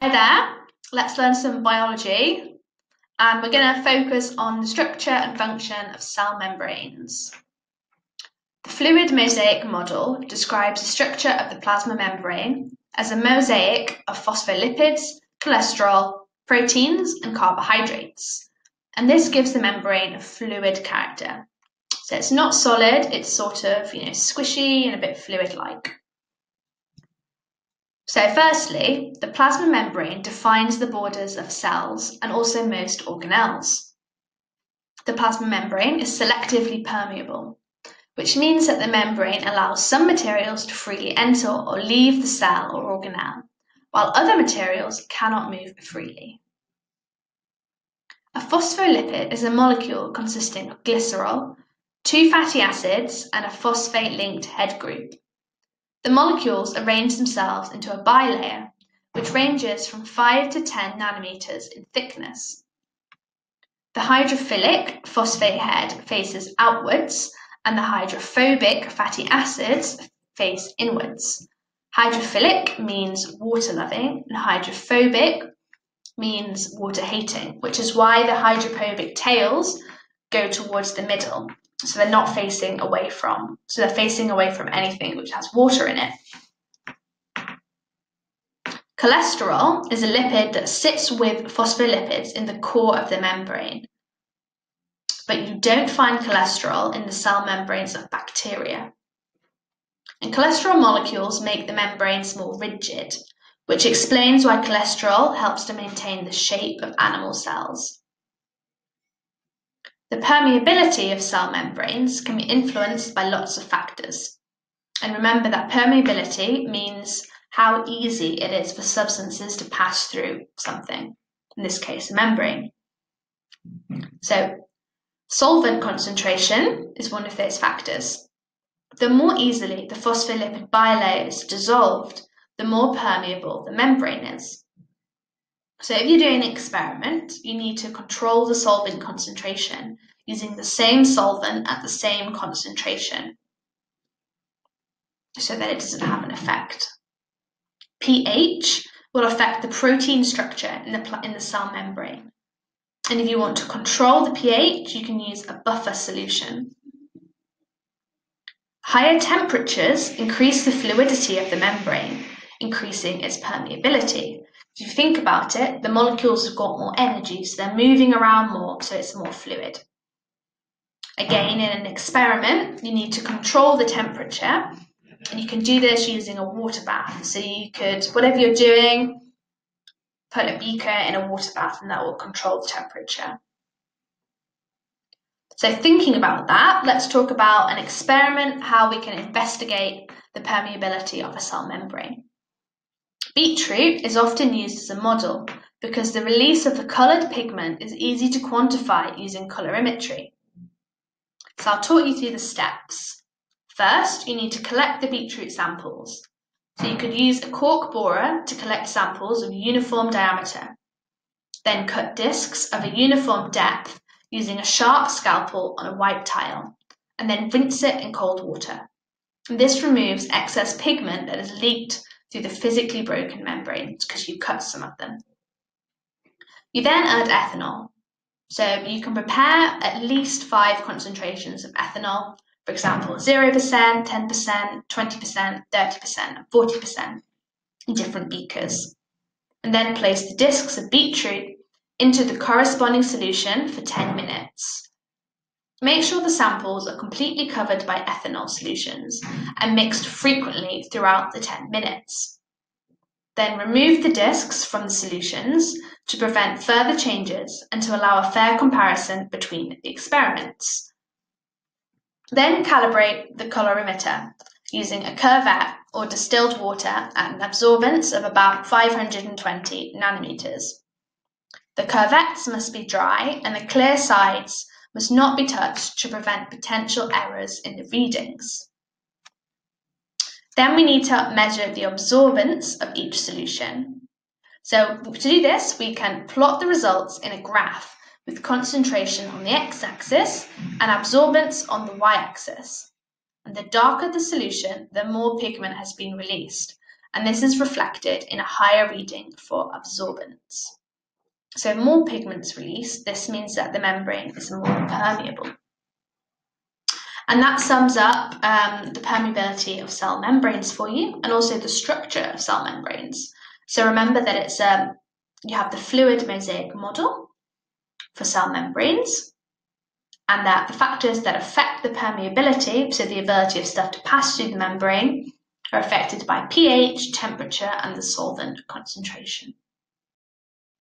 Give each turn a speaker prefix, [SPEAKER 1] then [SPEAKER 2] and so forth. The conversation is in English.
[SPEAKER 1] Hi there, let's learn some biology and we're going to focus on the structure and function of cell membranes. The fluid mosaic model describes the structure of the plasma membrane as a mosaic of phospholipids, cholesterol, proteins and carbohydrates and this gives the membrane a fluid character. So it's not solid, it's sort of you know squishy and a bit fluid-like. So firstly, the plasma membrane defines the borders of cells and also most organelles. The plasma membrane is selectively permeable, which means that the membrane allows some materials to freely enter or leave the cell or organelle, while other materials cannot move freely. A phospholipid is a molecule consisting of glycerol, two fatty acids, and a phosphate-linked head group. The molecules arrange themselves into a bilayer, which ranges from 5 to 10 nanometers in thickness. The hydrophilic phosphate head faces outwards, and the hydrophobic fatty acids face inwards. Hydrophilic means water loving, and hydrophobic means water hating, which is why the hydrophobic tails go towards the middle. So they're not facing away from. So they're facing away from anything which has water in it. Cholesterol is a lipid that sits with phospholipids in the core of the membrane. But you don't find cholesterol in the cell membranes of bacteria. And cholesterol molecules make the membranes more rigid, which explains why cholesterol helps to maintain the shape of animal cells. The permeability of cell membranes can be influenced by lots of factors. And remember that permeability means how easy it is for substances to pass through something, in this case, a membrane. So, solvent concentration is one of those factors. The more easily the phospholipid bilayer is dissolved, the more permeable the membrane is. So if you're doing an experiment, you need to control the solvent concentration using the same solvent at the same concentration so that it doesn't have an effect. pH will affect the protein structure in the, in the cell membrane. And if you want to control the pH, you can use a buffer solution. Higher temperatures increase the fluidity of the membrane, increasing its permeability. If you think about it, the molecules have got more energy, so they're moving around more, so it's more fluid. Again, in an experiment, you need to control the temperature, and you can do this using a water bath. So you could, whatever you're doing, put a beaker in a water bath, and that will control the temperature. So thinking about that, let's talk about an experiment, how we can investigate the permeability of a cell membrane. Beetroot is often used as a model because the release of the coloured pigment is easy to quantify using colorimetry. So I'll talk you through the steps. First, you need to collect the beetroot samples. So you could use a cork borer to collect samples of uniform diameter. Then cut discs of a uniform depth using a sharp scalpel on a white tile, and then rinse it in cold water. This removes excess pigment that has leaked through the physically broken membranes because you cut some of them. You then add ethanol. So you can prepare at least five concentrations of ethanol, for example, 0%, 10%, 20%, 30%, 40% in different beakers. And then place the discs of beetroot into the corresponding solution for 10 minutes. Make sure the samples are completely covered by ethanol solutions and mixed frequently throughout the 10 minutes. Then remove the discs from the solutions to prevent further changes and to allow a fair comparison between the experiments. Then calibrate the colorimeter using a cuvette or distilled water at an absorbance of about 520 nanometers. The cuvettes must be dry and the clear sides must not be touched to prevent potential errors in the readings. Then we need to measure the absorbance of each solution. So to do this, we can plot the results in a graph with concentration on the x-axis and absorbance on the y-axis. And the darker the solution, the more pigment has been released. and this is reflected in a higher reading for absorbance. So more pigments released, this means that the membrane is more permeable. And that sums up um, the permeability of cell membranes for you and also the structure of cell membranes. So remember that it's um, you have the fluid mosaic model for cell membranes and that the factors that affect the permeability, so the ability of stuff to pass through the membrane, are affected by pH, temperature, and the solvent concentration.